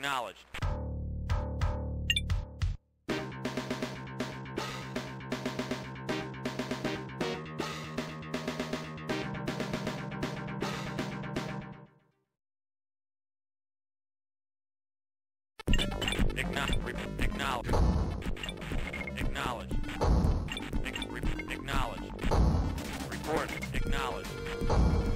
Acknowledged. Acknowledged. Acknowledged. Report. Acknowledged.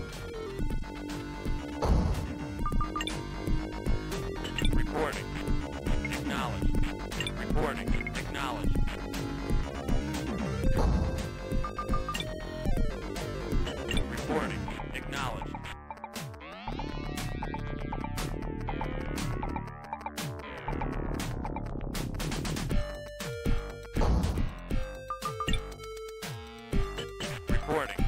Warning. Acknowledged. Reporting. Acknowledged. Reporting.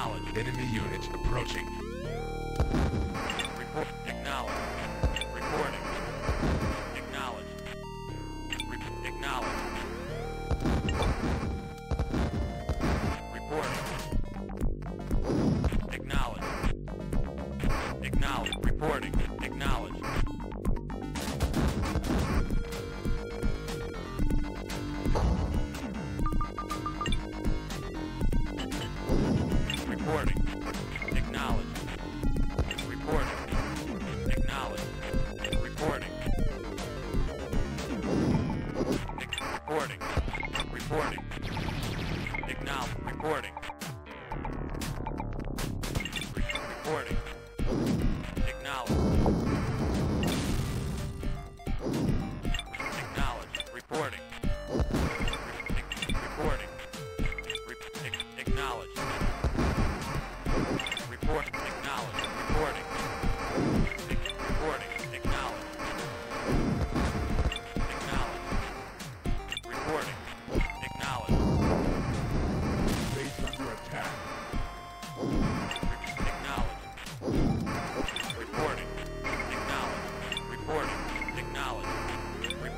Enemy unit approaching. Report. Reporting. Acknowledge. Reporting.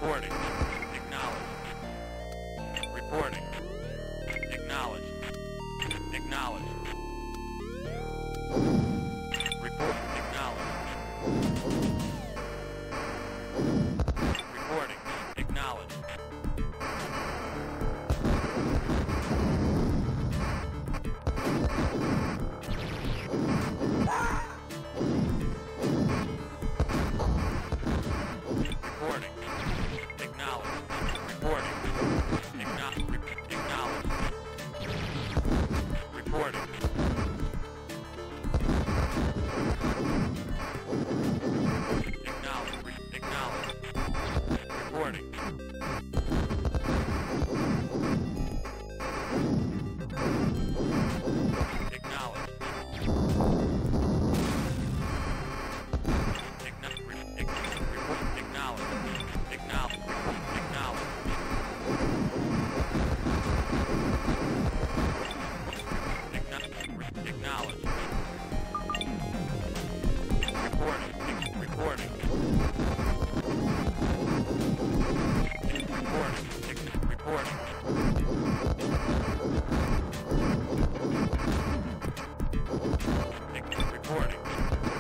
Reporting. Acknowledged. Reporting. Acknowledged. Acknowledged. Report.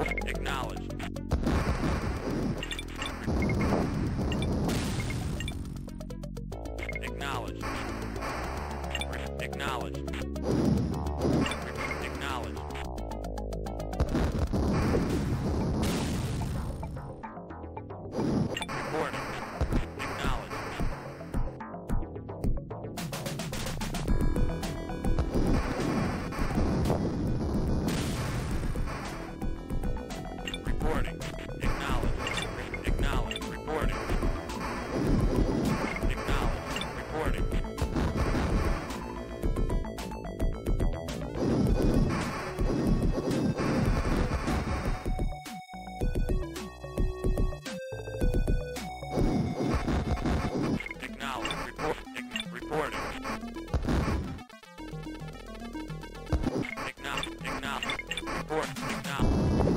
Acknowledged. Acknowledged. Acknowledged. important now.